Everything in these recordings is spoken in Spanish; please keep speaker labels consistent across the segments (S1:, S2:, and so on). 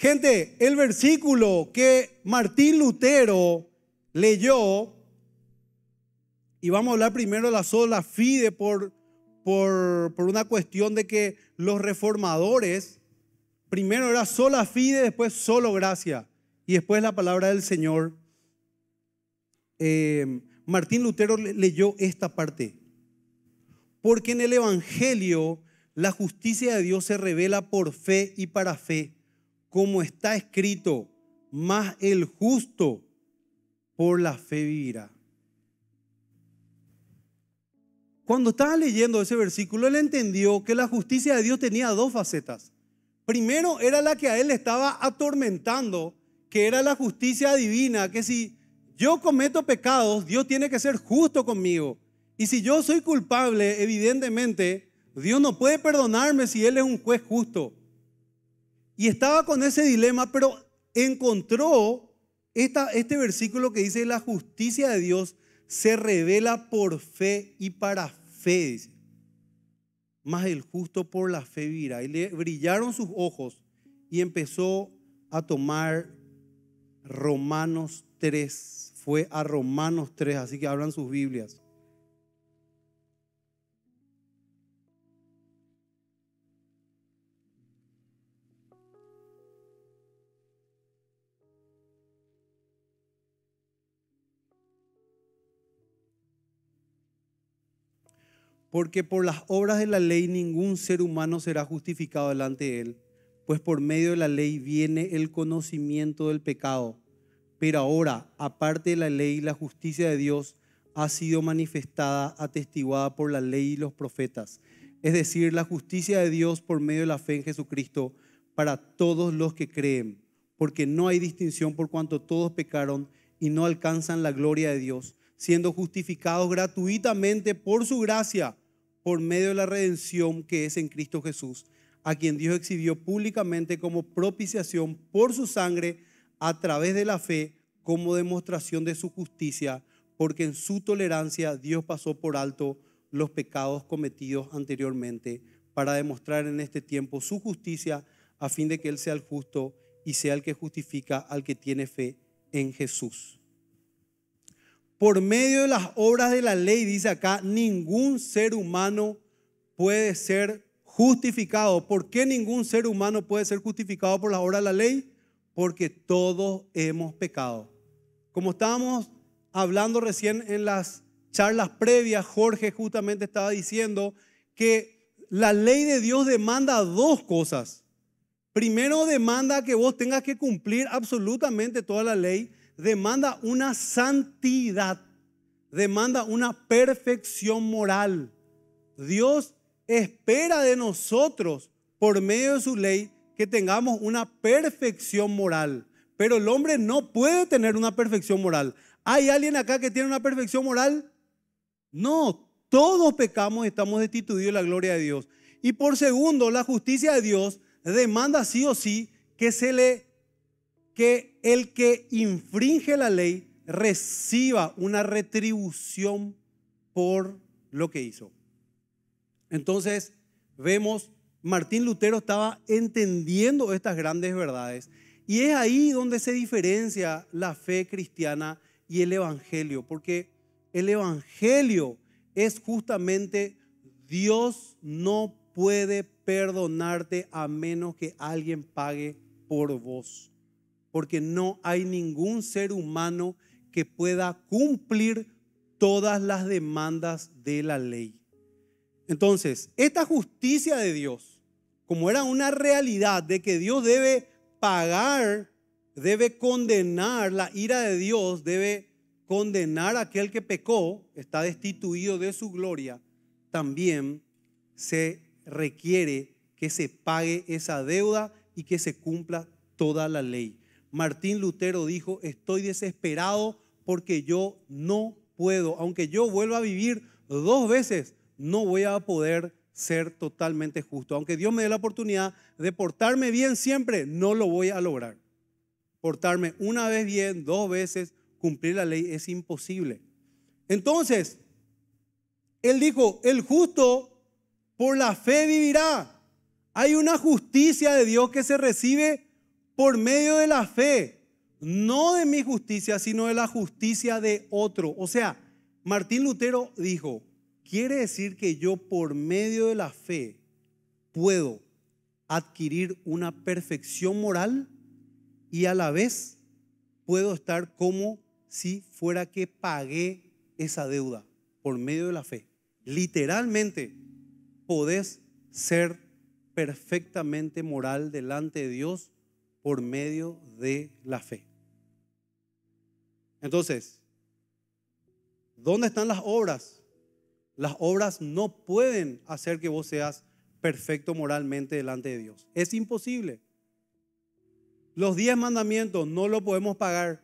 S1: Gente, el versículo que Martín Lutero leyó, y vamos a hablar primero de la sola fide por, por, por una cuestión de que los reformadores, primero era sola fide, después solo gracia, y después la palabra del Señor. Eh, Martín Lutero leyó esta parte. Porque en el Evangelio la justicia de Dios se revela por fe y para fe, como está escrito, más el justo por la fe vivirá. Cuando estaba leyendo ese versículo, él entendió que la justicia de Dios tenía dos facetas. Primero era la que a él estaba atormentando, que era la justicia divina, que si yo cometo pecados, Dios tiene que ser justo conmigo. Y si yo soy culpable, evidentemente, Dios no puede perdonarme si Él es un juez justo. Y estaba con ese dilema, pero encontró este versículo que dice, la justicia de Dios se revela por fe y para fe. Más el justo por la fe vivirá. Y le brillaron sus ojos y empezó a tomar Romanos 3. Fue a Romanos 3, así que hablan sus Biblias. Porque por las obras de la ley ningún ser humano será justificado delante de él, pues por medio de la ley viene el conocimiento del pecado. Pero ahora, aparte de la ley, la justicia de Dios ha sido manifestada, atestiguada por la ley y los profetas. Es decir, la justicia de Dios por medio de la fe en Jesucristo para todos los que creen, porque no hay distinción por cuanto todos pecaron y no alcanzan la gloria de Dios, siendo justificados gratuitamente por su gracia por medio de la redención que es en Cristo Jesús, a quien Dios exhibió públicamente como propiciación por su sangre a través de la fe como demostración de su justicia, porque en su tolerancia Dios pasó por alto los pecados cometidos anteriormente para demostrar en este tiempo su justicia a fin de que Él sea el justo y sea el que justifica al que tiene fe en Jesús por medio de las obras de la ley, dice acá, ningún ser humano puede ser justificado. ¿Por qué ningún ser humano puede ser justificado por las obras de la ley? Porque todos hemos pecado. Como estábamos hablando recién en las charlas previas, Jorge justamente estaba diciendo que la ley de Dios demanda dos cosas. Primero demanda que vos tengas que cumplir absolutamente toda la ley demanda una santidad, demanda una perfección moral. Dios espera de nosotros, por medio de su ley, que tengamos una perfección moral. Pero el hombre no puede tener una perfección moral. ¿Hay alguien acá que tiene una perfección moral? No, todos pecamos y estamos destituidos de la gloria de Dios. Y por segundo, la justicia de Dios demanda sí o sí que se le que el que infringe la ley reciba una retribución por lo que hizo. Entonces, vemos, Martín Lutero estaba entendiendo estas grandes verdades y es ahí donde se diferencia la fe cristiana y el Evangelio, porque el Evangelio es justamente Dios no puede perdonarte a menos que alguien pague por vos porque no hay ningún ser humano que pueda cumplir todas las demandas de la ley. Entonces, esta justicia de Dios, como era una realidad de que Dios debe pagar, debe condenar, la ira de Dios debe condenar a aquel que pecó, está destituido de su gloria, también se requiere que se pague esa deuda y que se cumpla toda la ley. Martín Lutero dijo, estoy desesperado porque yo no puedo, aunque yo vuelva a vivir dos veces, no voy a poder ser totalmente justo. Aunque Dios me dé la oportunidad de portarme bien siempre, no lo voy a lograr. Portarme una vez bien, dos veces, cumplir la ley es imposible. Entonces, él dijo, el justo por la fe vivirá. Hay una justicia de Dios que se recibe por medio de la fe, no de mi justicia, sino de la justicia de otro. O sea, Martín Lutero dijo, quiere decir que yo por medio de la fe puedo adquirir una perfección moral y a la vez puedo estar como si fuera que pagué esa deuda por medio de la fe. Literalmente, podés ser perfectamente moral delante de Dios por medio de la fe. Entonces, ¿dónde están las obras? Las obras no pueden hacer que vos seas perfecto moralmente delante de Dios. Es imposible. Los diez mandamientos no lo podemos pagar.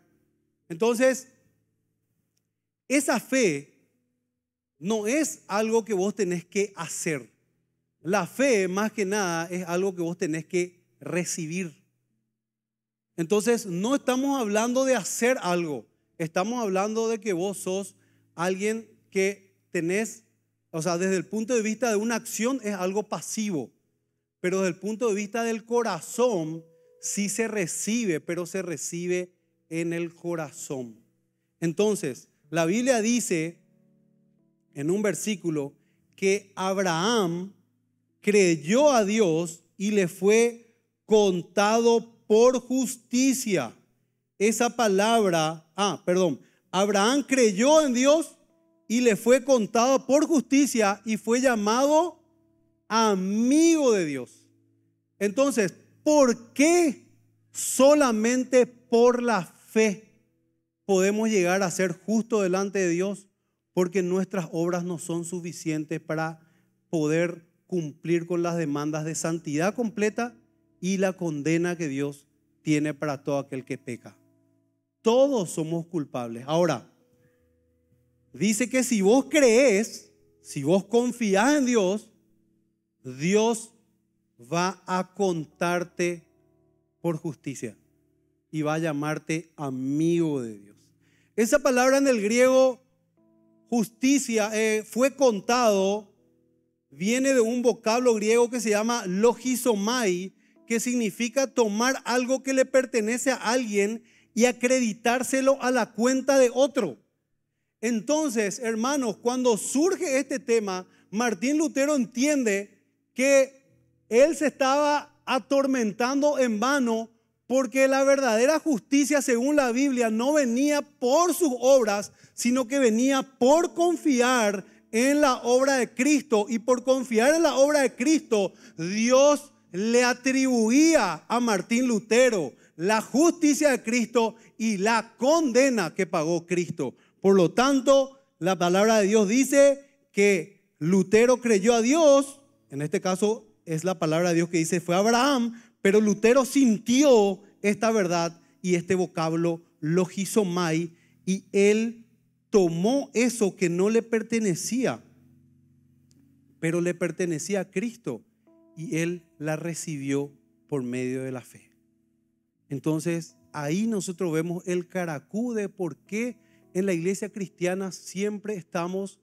S1: Entonces, esa fe no es algo que vos tenés que hacer. La fe, más que nada, es algo que vos tenés que recibir. Entonces, no estamos hablando de hacer algo. Estamos hablando de que vos sos alguien que tenés, o sea, desde el punto de vista de una acción es algo pasivo, pero desde el punto de vista del corazón sí se recibe, pero se recibe en el corazón. Entonces, la Biblia dice en un versículo que Abraham creyó a Dios y le fue contado por justicia. Esa palabra, ah, perdón, Abraham creyó en Dios y le fue contado por justicia y fue llamado amigo de Dios. Entonces, ¿por qué solamente por la fe podemos llegar a ser justos delante de Dios? Porque nuestras obras no son suficientes para poder cumplir con las demandas de santidad completa y la condena que Dios tiene para todo aquel que peca. Todos somos culpables. Ahora, dice que si vos crees, si vos confías en Dios, Dios va a contarte por justicia y va a llamarte amigo de Dios. Esa palabra en el griego justicia eh, fue contado, viene de un vocablo griego que se llama logisomai, que significa tomar algo que le pertenece a alguien y acreditárselo a la cuenta de otro. Entonces, hermanos, cuando surge este tema, Martín Lutero entiende que él se estaba atormentando en vano porque la verdadera justicia, según la Biblia, no venía por sus obras, sino que venía por confiar en la obra de Cristo. Y por confiar en la obra de Cristo, Dios le atribuía a Martín Lutero la justicia de Cristo y la condena que pagó Cristo. Por lo tanto, la palabra de Dios dice que Lutero creyó a Dios, en este caso es la palabra de Dios que dice fue Abraham, pero Lutero sintió esta verdad y este vocablo logizomai y él tomó eso que no le pertenecía, pero le pertenecía a Cristo y él la recibió por medio de la fe. Entonces, ahí nosotros vemos el caracú de por qué en la iglesia cristiana siempre estamos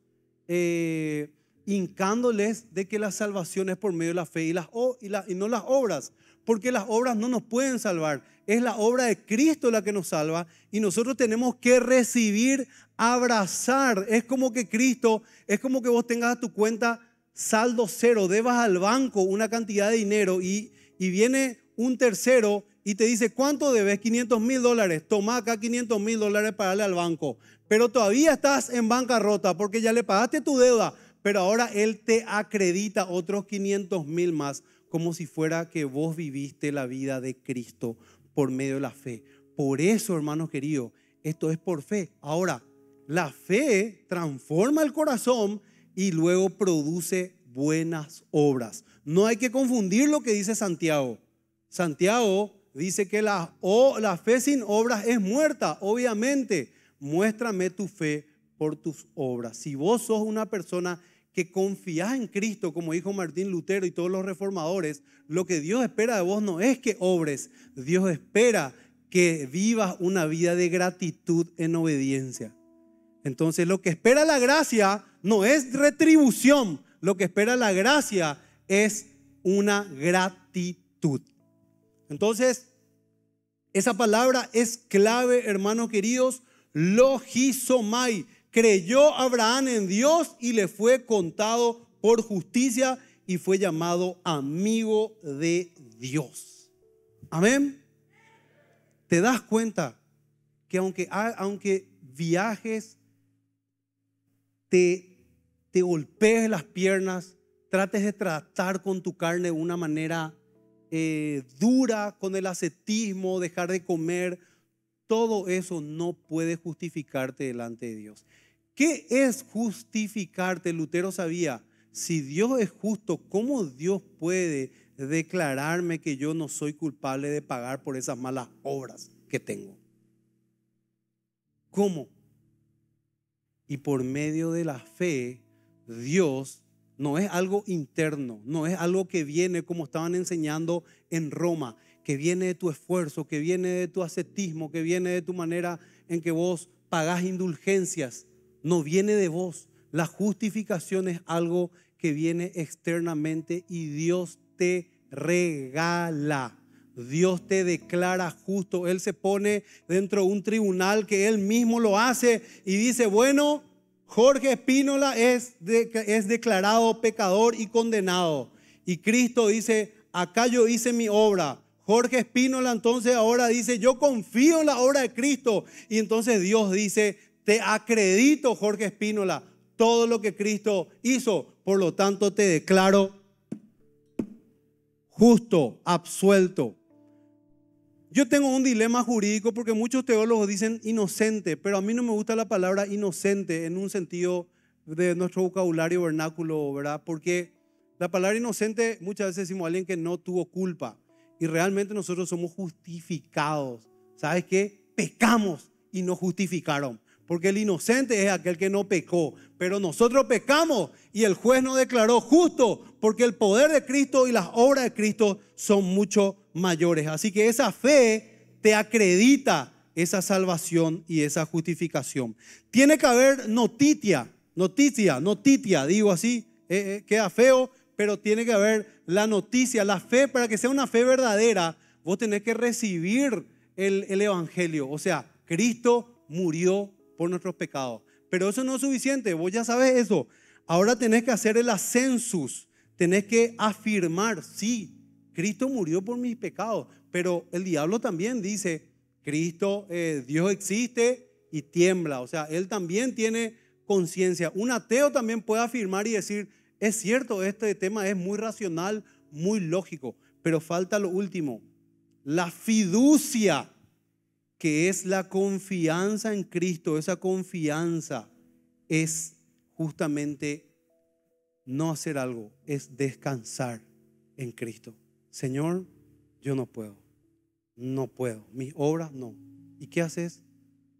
S1: eh, hincándoles de que la salvación es por medio de la fe y, las, y, y no las obras, porque las obras no nos pueden salvar. Es la obra de Cristo la que nos salva y nosotros tenemos que recibir, abrazar. Es como que Cristo, es como que vos tengas a tu cuenta saldo cero, debas al banco una cantidad de dinero y, y viene un tercero y te dice, ¿cuánto debes? 500 mil dólares. Toma acá 500 mil dólares para darle al banco. Pero todavía estás en bancarrota porque ya le pagaste tu deuda, pero ahora él te acredita otros 500 mil más, como si fuera que vos viviste la vida de Cristo por medio de la fe. Por eso, hermanos queridos, esto es por fe. Ahora, la fe transforma el corazón y luego produce buenas obras. No hay que confundir lo que dice Santiago. Santiago dice que la, la fe sin obras es muerta, obviamente. Muéstrame tu fe por tus obras. Si vos sos una persona que confías en Cristo, como dijo Martín Lutero y todos los reformadores, lo que Dios espera de vos no es que obres, Dios espera que vivas una vida de gratitud en obediencia. Entonces lo que espera la gracia no es retribución, lo que espera la gracia es una gratitud. Entonces, Esa palabra es clave, hermanos queridos, logizomai. Creyó Abraham en Dios y le fue contado por justicia y fue llamado amigo de Dios. Amén. ¿Te das cuenta que aunque, aunque viajes, te, te golpees las piernas, trates de tratar con tu carne de una manera eh, dura, con el ascetismo, dejar de comer, todo eso no puede justificarte delante de Dios. ¿Qué es justificarte? Lutero sabía, si Dios es justo, ¿cómo Dios puede declararme que yo no soy culpable de pagar por esas malas obras que tengo? ¿Cómo? Y por medio de la fe, Dios no es algo interno, no es algo que viene como estaban enseñando en Roma, que viene de tu esfuerzo, que viene de tu ascetismo, que viene de tu manera en que vos pagás indulgencias. No viene de vos. La justificación es algo que viene externamente y Dios te regala. Dios te declara justo. Él se pone dentro de un tribunal que Él mismo lo hace y dice, bueno, Jorge Espínola es, es declarado pecador y condenado. Y Cristo dice, acá yo hice mi obra. Jorge Espínola entonces ahora dice, yo confío en la obra de Cristo. Y entonces Dios dice, te acredito, Jorge Espínola, todo lo que Cristo hizo. Por lo tanto, te declaro justo, absuelto. Yo tengo un dilema jurídico porque muchos teólogos dicen inocente, pero a mí no me gusta la palabra inocente en un sentido de nuestro vocabulario vernáculo, ¿verdad? Porque la palabra inocente muchas veces decimos a alguien que no tuvo culpa y realmente nosotros somos justificados. ¿Sabes qué? Pecamos y no justificaron. Porque el inocente es aquel que no pecó, pero nosotros pecamos y el juez nos declaró justo porque el poder de Cristo y las obras de Cristo son mucho mayores. Así que esa fe te acredita esa salvación y esa justificación. Tiene que haber noticia, noticia, noticia, digo así, eh, eh, queda feo, pero tiene que haber la noticia, la fe, para que sea una fe verdadera, vos tenés que recibir el, el Evangelio. O sea, Cristo murió por nuestros pecados. Pero eso no es suficiente, vos ya sabes eso. Ahora tenés que hacer el ascensus, tenés que afirmar, sí, Cristo murió por mis pecados, pero el diablo también dice, Cristo, eh, Dios existe y tiembla, o sea, él también tiene conciencia. Un ateo también puede afirmar y decir, es cierto, este tema es muy racional, muy lógico, pero falta lo último, la fiducia, que es la confianza en Cristo, esa confianza es justamente no hacer algo, es descansar en Cristo. Señor, yo no puedo, no puedo, mis obras no. ¿Y qué haces?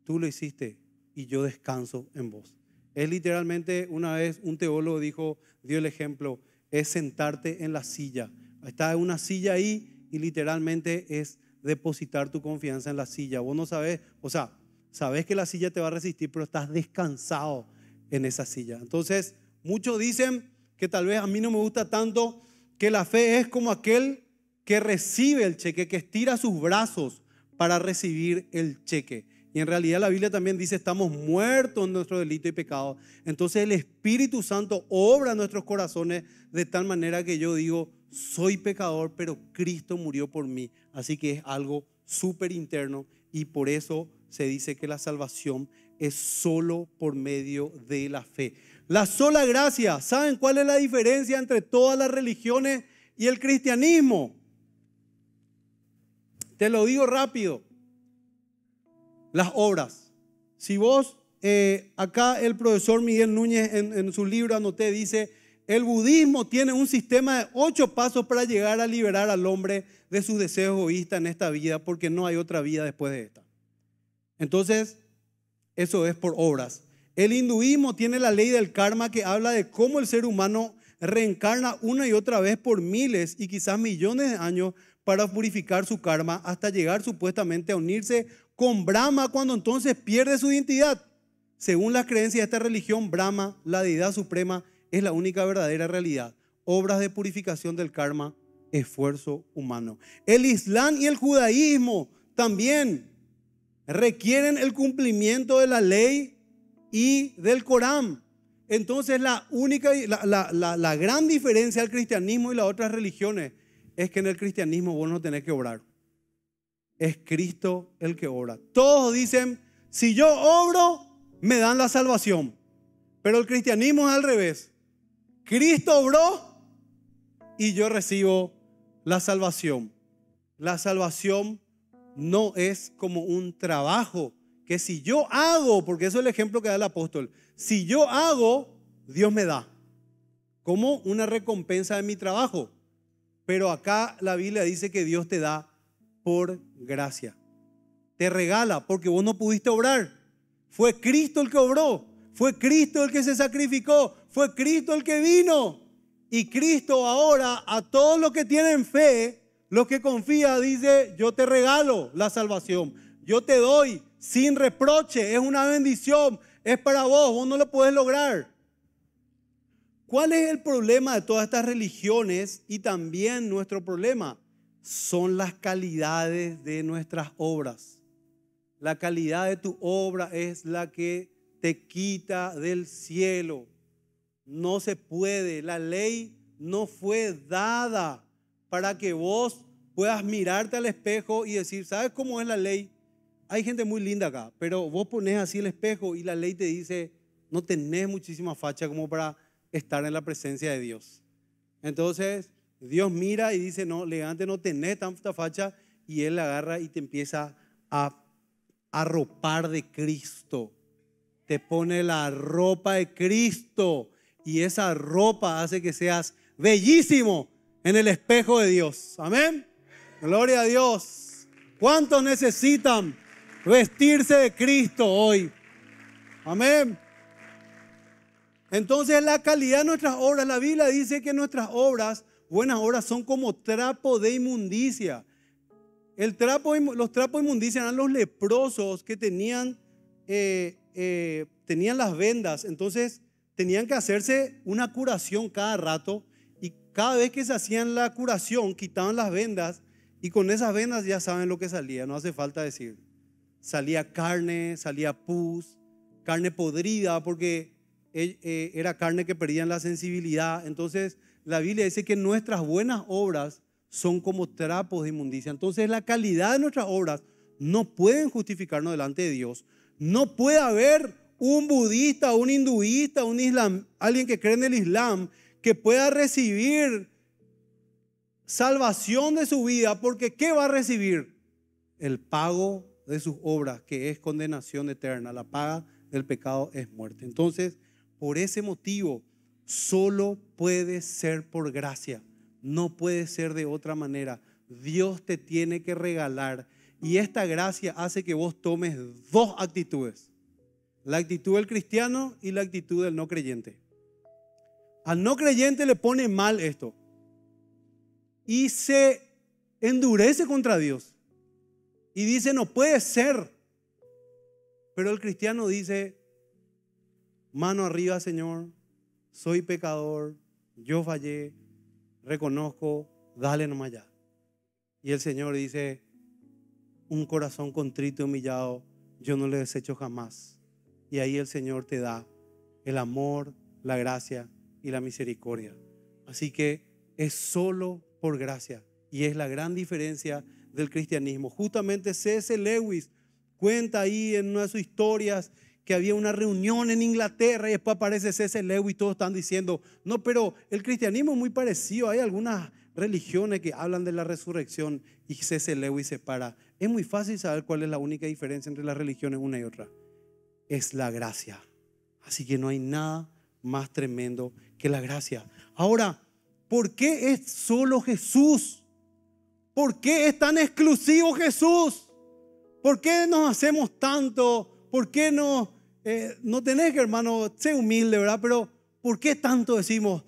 S1: Tú lo hiciste y yo descanso en vos. Es literalmente, una vez un teólogo dijo, dio el ejemplo, es sentarte en la silla. Está una silla ahí y literalmente es depositar tu confianza en la silla. Vos no sabes, o sea, sabes que la silla te va a resistir, pero estás descansado en esa silla. Entonces, muchos dicen que tal vez a mí no me gusta tanto que la fe es como aquel que recibe el cheque, que estira sus brazos para recibir el cheque. Y en realidad la Biblia también dice, estamos muertos en nuestro delito y pecado. Entonces el Espíritu Santo obra en nuestros corazones de tal manera que yo digo, soy pecador, pero Cristo murió por mí. Así que es algo súper interno y por eso se dice que la salvación es solo por medio de la fe. La sola gracia, ¿saben cuál es la diferencia entre todas las religiones y el cristianismo? Te lo digo rápido. Las obras. Si vos, eh, acá el profesor Miguel Núñez en, su libro anoté, dice, el budismo tiene un sistema de ocho pasos para llegar a liberar al hombre de sus deseos egoístas en esta vida, porque no hay otra vida después de esta. Entonces, eso es por obras. El hinduismo tiene la ley del karma que habla de cómo el ser humano reencarna una y otra vez por miles y quizás millones de años para purificar su karma hasta llegar supuestamente a unirse con Brahma cuando entonces pierde su identidad. Según las creencias de esta religión, Brahma, la deidad suprema, es la única verdadera realidad. Obras de purificación del karma, esfuerzo humano. El Islam y el judaísmo también requieren el cumplimiento de la ley y del Corán. Entonces la única, la, la, gran diferencia del cristianismo y las otras religiones es que en el cristianismo vos no tenés que orar. Es Cristo el que obra. Todos dicen, si yo obro, me dan la salvación. Pero el cristianismo es al revés. Cristo obró y yo recibo la salvación. La salvación no es como un trabajo que si yo hago, porque eso es el ejemplo que da el apóstol, si yo hago, Dios me da como una recompensa de mi trabajo. Pero acá la Biblia dice que Dios te da por gracia. Te regala porque vos no pudiste obrar. Fue Cristo el que obró. Fue Cristo el que se sacrificó. Fue Cristo el que vino. Y Cristo ahora a todos los que tienen fe, los que confían, dice, yo te regalo la salvación. Yo te doy sin reproche. Es una bendición. Es para vos. Vos no lo puedes lograr. ¿Cuál es el problema de todas estas religiones y también nuestro problema? Son las calidades de nuestras obras. La calidad de tu obra es la que te quita del cielo. No se puede. La ley no fue dada para que vos puedas mirarte al espejo y decir, ¿sabes cómo es la ley? Hay gente muy linda acá, pero vos pones así el espejo y la ley te dice, no tenés muchísima facha como para estar en la presencia de Dios. Entonces, Dios mira y dice, no, elegante no tenés tanta facha y Él agarra y te empieza a arropar de Cristo. Te pone la ropa de Cristo y esa ropa hace que seas bellísimo en el espejo de Dios. Amén. Gloria a Dios. ¿Cuántos necesitan vestirse de Cristo hoy? Amén. Entonces la calidad de nuestras obras, la Biblia dice que nuestras obras, buenas obras, son como trapo de inmundicia. El trapo, los trapos de inmundicia eran los leprosos que tenían, eh, eh, tenían las vendas. Entonces tenían que hacerse una curación cada rato y cada vez que se hacían la curación quitaban las vendas y con esas vendas ya saben lo que salía, no hace falta decir. Salía carne, salía pus, carne podrida porque eh, era carne que perdían la sensibilidad. Entonces la Biblia dice que nuestras buenas obras son como trapos de inmundicia. Entonces la calidad de nuestras obras no pueden justificarnos delante de Dios. No puede haber un budista, un hinduista, un islam, alguien que cree en el Islam, que pueda recibir salvación de su vida, porque ¿qué va a recibir? El pago de sus obras, que es condenación eterna. La paga del pecado es muerte. Entonces, por ese motivo, solo puede ser por gracia, no puede ser de otra manera. Dios te tiene que regalar y esta gracia hace que vos tomes dos actitudes. La actitud del cristiano y la actitud del no creyente. Al no creyente le pone mal esto. Y se endurece contra Dios. Y dice, no puede ser. Pero el cristiano dice, mano arriba Señor, soy pecador, yo fallé, reconozco, dale nomás ya. Y el Señor dice, un corazón contrito y humillado, yo no le desecho jamás. Y ahí el Señor te da el amor, la gracia y la misericordia. Así que es solo por gracia. Y es la gran diferencia del cristianismo. Justamente C.S. Lewis cuenta ahí en una de sus historias que había una reunión en Inglaterra y después aparece C.S. Lewis y todos están diciendo, no, pero el cristianismo es muy parecido. Hay algunas religiones que hablan de la resurrección y C.S. Lewis se para. Es muy fácil saber cuál es la única diferencia entre las religiones una y otra es la gracia. Así que no hay nada más tremendo que la gracia. Ahora, ¿por qué es solo Jesús? ¿Por qué es tan exclusivo Jesús? ¿Por qué nos hacemos tanto? ¿Por qué no, eh, no tenés que, hermano, ser humilde, ¿verdad? Pero ¿por qué tanto decimos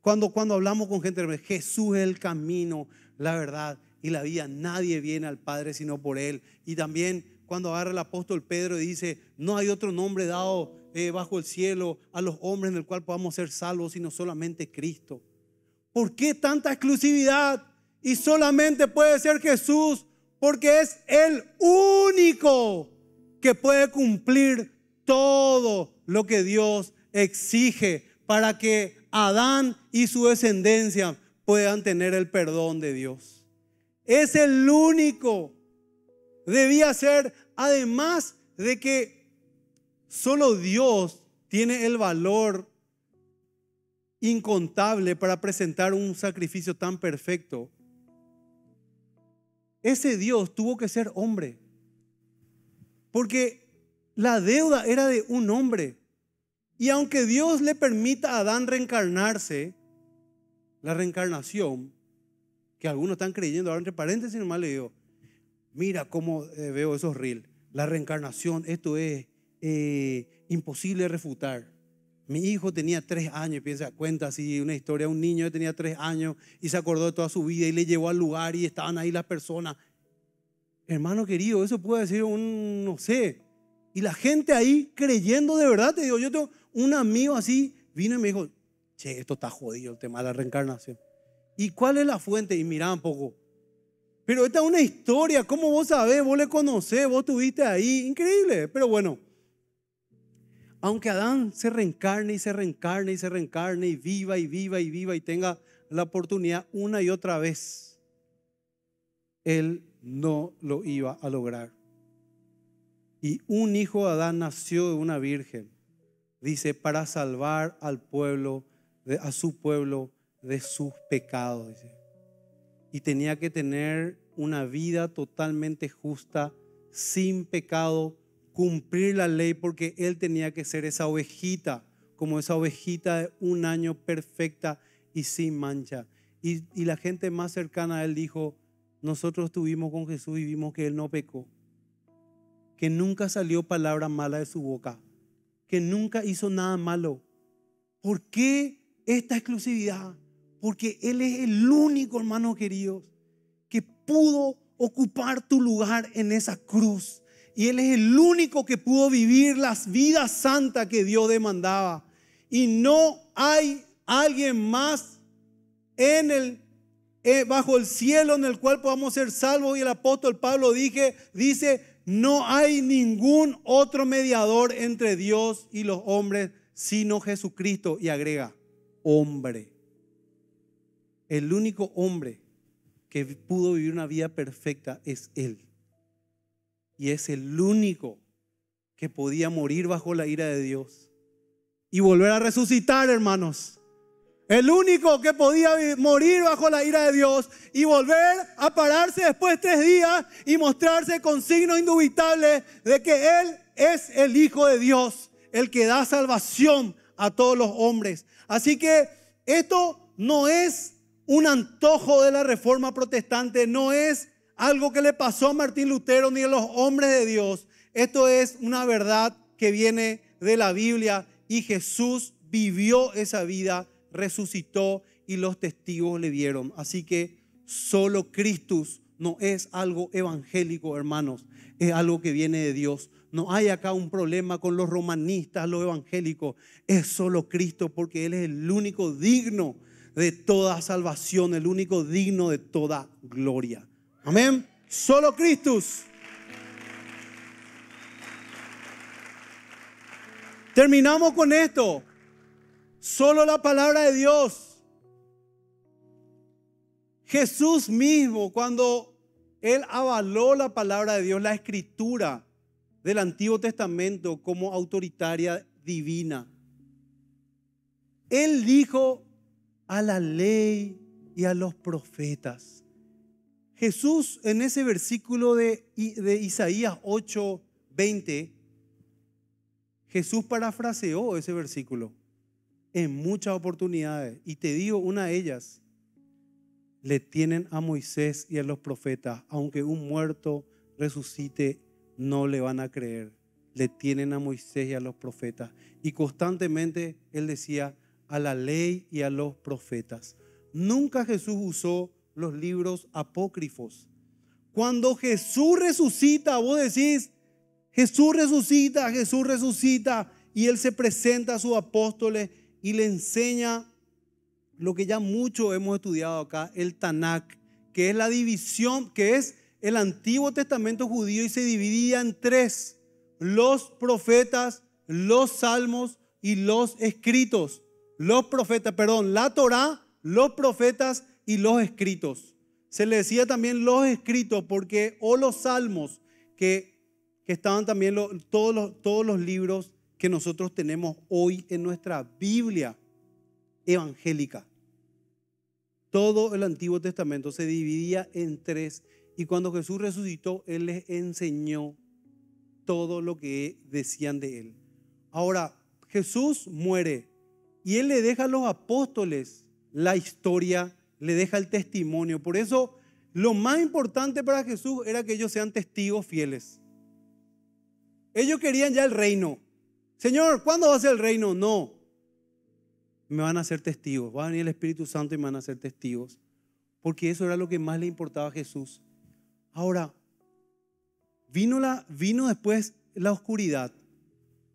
S1: cuando, cuando hablamos con gente, Jesús es el camino, la verdad y la vida? Nadie viene al Padre sino por Él. Y también cuando agarra el apóstol Pedro y dice, no hay otro nombre dado eh, bajo el cielo a los hombres en el cual podamos ser salvos, sino solamente Cristo. ¿Por qué tanta exclusividad? Y solamente puede ser Jesús. Porque es el único que puede cumplir todo lo que Dios exige para que Adán y su descendencia puedan tener el perdón de Dios. Es el único. Debía ser, además de que solo Dios tiene el valor incontable para presentar un sacrificio tan perfecto. Ese Dios tuvo que ser hombre. Porque la deuda era de un hombre. Y aunque Dios le permita a Adán reencarnarse, la reencarnación, que algunos están creyendo, ahora entre paréntesis nomás le digo, mira cómo eh, veo esos reels. La reencarnación, esto es eh, imposible refutar. Mi hijo tenía tres años, piensa, cuenta así una historia, un niño que tenía tres años y se acordó de toda su vida y le llevó al lugar y estaban ahí las personas. Hermano querido, eso puede ser un, no sé. Y la gente ahí creyendo de verdad, te digo, yo tengo un amigo así, vino y me dijo, che, esto está jodido el tema de la reencarnación. ¿Y cuál es la fuente? Y mirá un poco. Pero esta es una historia, ¿cómo vos sabés? Vos le conocés, vos estuviste ahí, increíble. Pero bueno, aunque Adán se reencarne y se reencarne y se reencarne y viva y viva y viva y tenga la oportunidad una y otra vez, él no lo iba a lograr. Y un hijo de Adán nació de una virgen, dice, para salvar al pueblo, a su pueblo de sus pecados. Y tenía que tener una vida totalmente justa, sin pecado, cumplir la ley porque él tenía que ser esa ovejita, como esa ovejita de un año perfecta y sin mancha. Y, la gente más cercana a él dijo, nosotros estuvimos con Jesús y vimos que él no pecó, que nunca salió palabra mala de su boca, que nunca hizo nada malo. ¿Por qué esta exclusividad? Porque Él es el único, hermano queridos, que pudo ocupar tu lugar en esa cruz y Él es el único que pudo vivir las vidas santas que Dios demandaba. Y no hay alguien más en el, eh, bajo el cielo en el cual podamos ser salvos. Y el apóstol Pablo dije, dice, no hay ningún otro mediador entre Dios y los hombres sino Jesucristo. Y agrega, hombre. El único hombre que pudo vivir una vida perfecta es Él y es el único que podía morir bajo la ira de Dios y volver a resucitar, hermanos. El único que podía morir bajo la ira de Dios y volver a pararse después de tres días y mostrarse con signos indubitables de que Él es el Hijo de Dios, el que da salvación a todos los hombres. Así que esto no es un antojo de la reforma protestante, no es algo que le pasó a Martín Lutero ni a los hombres de Dios. Esto es una verdad que viene de la Biblia y Jesús vivió esa vida, resucitó y los testigos le vieron. Así que solo Cristo no es algo evangélico, hermanos, es algo que viene de Dios. No hay acá un problema con los romanistas, los evangélicos. Es solo Cristo porque Él es el único digno de toda salvación, el único digno de toda gloria. Amén. Solo Cristo. Terminamos con esto. Solo la palabra de Dios. Jesús mismo, cuando Él avaló la palabra de Dios, la escritura del Antiguo Testamento como autoritaria divina, Él dijo a la ley y a los profetas, Jesús en ese versículo de, de Isaías 8, 20, Jesús parafraseó ese versículo en muchas oportunidades. Y te digo, una de ellas, le tienen a Moisés y a los profetas, aunque un muerto resucite, no le van a creer. Le tienen a Moisés y a los profetas. Y constantemente él decía, a la ley y a los profetas. Nunca Jesús usó los libros apócrifos. Cuando Jesús resucita, vos decís, Jesús resucita, Jesús resucita, y Él se presenta a sus apóstoles y le enseña lo que ya mucho hemos estudiado acá, el Tanakh, que es la división, que es el Antiguo Testamento judío y se dividía en tres, los profetas, los salmos y los escritos. Los profetas, perdón, la Torá, los profetas y los escritos. Se le decía también los escritos porque, o los salmos, que, que estaban también todos, los, todos los libros que nosotros tenemos hoy en nuestra Biblia evangélica. Todo el Antiguo Testamento se dividía en tres y cuando Jesús resucitó, Él les enseñó todo lo que decían de Él. Ahora, Jesús muere y Él le deja a los apóstoles la historia, le deja el testimonio. Por eso, lo más importante para Jesús era que ellos sean testigos fieles. Ellos querían ya el reino. Señor, ¿cuándo va a ser el reino? No. Me van a ser testigos. Va a venir el Espíritu Santo y me van a ser testigos. Porque eso era lo que más le importaba a Jesús. Ahora, vino, la, vino después la oscuridad,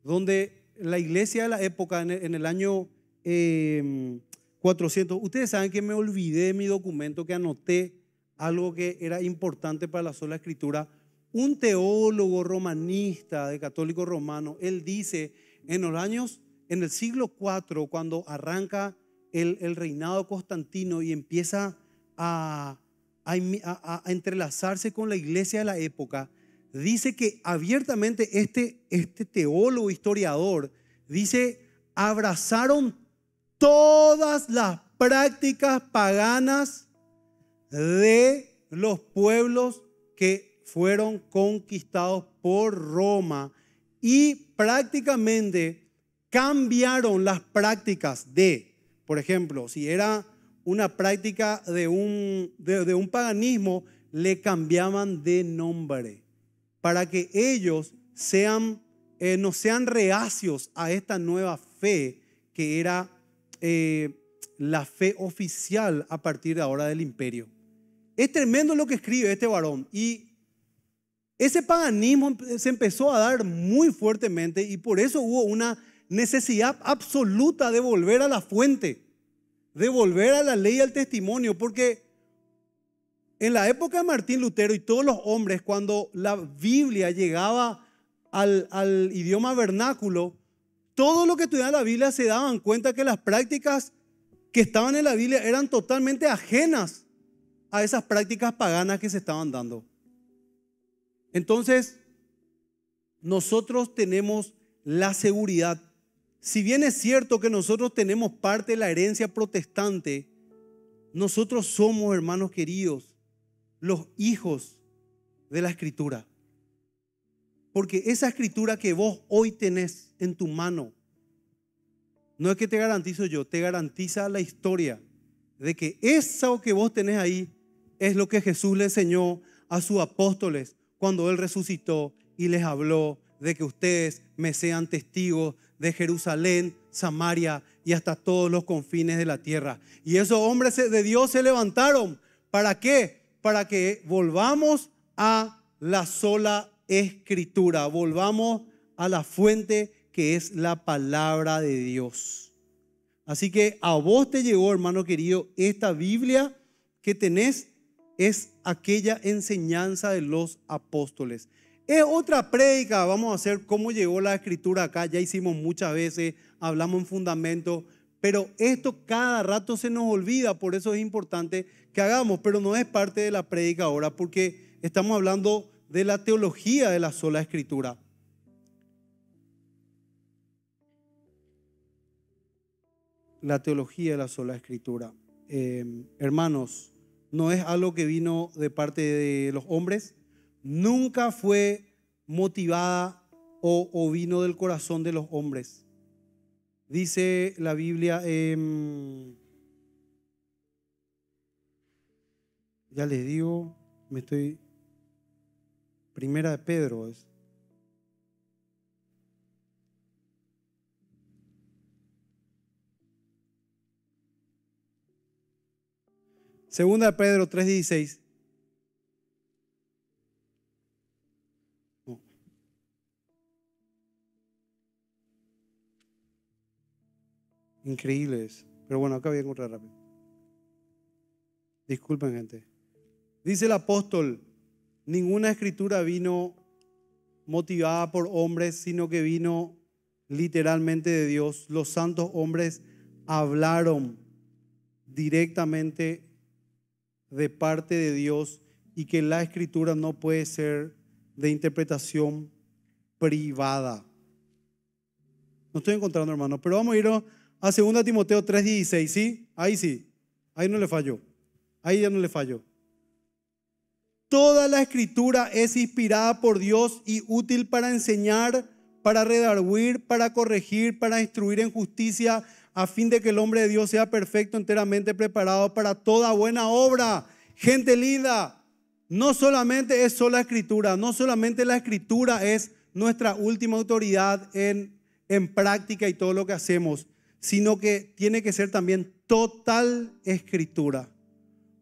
S1: donde la iglesia de la época, en el, año 400, em, ustedes saben que me olvidé de mi documento, que anoté algo que era importante para la sola escritura. Un teólogo romanista de católico romano, él dice, en los años, en el siglo IV, cuando arranca el, reinado constantino y empieza a, entrelazarse con la iglesia de la época, dice que abiertamente este, este teólogo historiador dice, abrazaron todas las prácticas paganas de los pueblos que fueron conquistados por Roma y prácticamente cambiaron las prácticas de, por ejemplo, si era una práctica de un, de, un paganismo, le cambiaban de nombre para que ellos sean, eh, no sean reacios a esta nueva fe que era eh, la fe oficial a partir de ahora del imperio. Es tremendo lo que escribe este varón y ese paganismo se empezó a dar muy fuertemente y por eso hubo una necesidad absoluta de volver a la fuente, de volver a la ley y al testimonio, porque en la época de Martín Lutero y todos los hombres, cuando la Biblia llegaba al, al idioma vernáculo, todo lo que estudiaban la Biblia se daban cuenta que las prácticas que estaban en la Biblia eran totalmente ajenas a esas prácticas paganas que se estaban dando. Entonces, nosotros tenemos la seguridad. Si bien es cierto que nosotros tenemos parte de la herencia protestante, nosotros somos, hermanos queridos, los hijos de la escritura. Porque esa escritura que vos hoy tenés en tu mano, no es que te garantizo yo, te garantiza la historia de que eso que vos tenés ahí es lo que Jesús le enseñó a sus apóstoles, cuando Él resucitó y les habló de que ustedes me sean testigos de Jerusalén, Samaria y hasta todos los confines de la tierra. Y esos hombres de Dios se levantaron. ¿Para qué? Para que volvamos a la sola escritura, volvamos a la fuente que es la palabra de Dios. Así que a vos te llegó, hermano querido, esta Biblia que tenés es aquella enseñanza de los apóstoles. Es otra prédica, vamos a hacer cómo llegó la escritura acá, ya hicimos muchas veces, hablamos en fundamento, pero esto cada rato se nos olvida, por eso es importante que hagamos, pero no es parte de la prédica ahora, porque estamos hablando de la teología de la sola escritura. La teología de la sola escritura. Eh, hermanos, no es algo que vino de parte de los hombres, nunca fue motivada o, vino del corazón de los hombres. Dice la Biblia, ya les digo, me estoy, primera de Pedro es. Segunda de Pedro 3:16. Increíble es. Pero bueno, acá voy a encontrar rápido. Disculpen, gente. Dice el apóstol, ninguna escritura vino motivada por hombres, sino que vino literalmente de Dios. Los santos hombres hablaron directamente de parte de Dios y que la escritura no puede ser de interpretación privada. No estoy encontrando, hermano, pero vamos a ir a 2 Timoteo 3:16, ¿sí? Ahí sí, ahí no le falló, ahí ya no le falló. Toda la escritura es inspirada por Dios y útil para enseñar, para redarguir, para corregir, para instruir en justicia, a fin de que el hombre de Dios sea perfecto, enteramente preparado para toda buena obra. Gente linda, no solamente es sola escritura, no solamente la escritura es nuestra última autoridad en, en práctica y todo lo que hacemos, sino que tiene que ser también total escritura.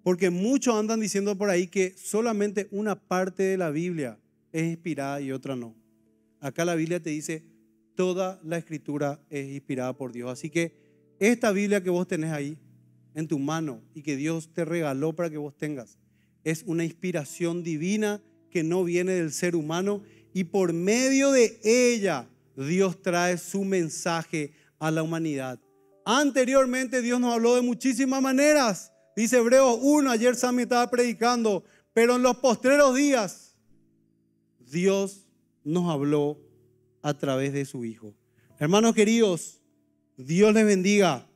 S1: Porque muchos andan diciendo por ahí que solamente una parte de la Biblia es inspirada y otra no. Acá la Biblia te dice, toda la escritura es inspirada por Dios. Así que esta Biblia que vos tenés ahí en tu mano y que Dios te regaló para que vos tengas, es una inspiración divina que no viene del ser humano y por medio de ella Dios trae su mensaje a la humanidad. Anteriormente Dios nos habló de muchísimas maneras. Dice Hebreos 1, ayer Sammy estaba predicando, pero en los postreros días Dios nos habló a través de su Hijo. Hermanos queridos, Dios les bendiga.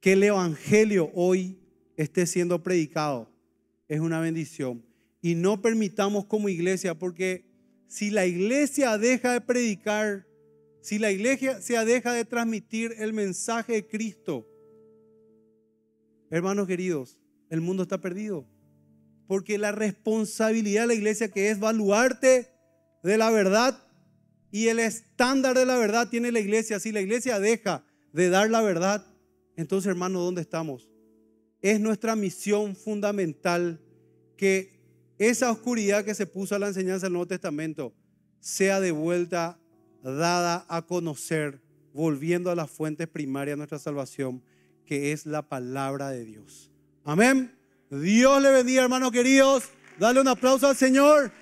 S1: Que el Evangelio hoy esté siendo predicado es una bendición. Y no permitamos como iglesia, porque si la iglesia deja de predicar, si la iglesia se deja de transmitir el mensaje de Cristo, hermanos queridos, el mundo está perdido. Porque la responsabilidad de la iglesia que es valuarte de la verdad y el estándar de la verdad tiene la iglesia. Si la iglesia deja de dar la verdad, entonces hermano, ¿dónde estamos? Es nuestra misión fundamental que esa oscuridad que se puso a la enseñanza del Nuevo Testamento sea de vuelta dada a conocer, volviendo a la fuente primaria de nuestra salvación, que es la palabra de Dios. Amén. Dios le bendiga, hermanos queridos. Dale un aplauso al Señor.